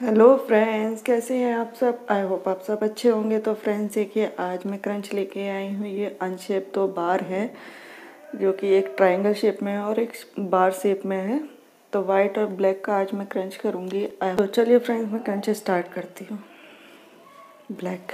Hello friends कैसे हैं आप सब? आई होप आप सब अच्छे होंगे। तो फ्रेंड्स देखिए, आज मैं क्रंच लेके आई हूँ। ये अनशेप तो बार है, जो कि एक ट्रायंगल शेप में है और एक बार शेप में है। तो वाइट और ब्लैक का आज मैं क्रंच करूँगी। तो चलिए फ्रेंड्स मैं क्रंच स्टार्ट करती हूँ। ब्लैक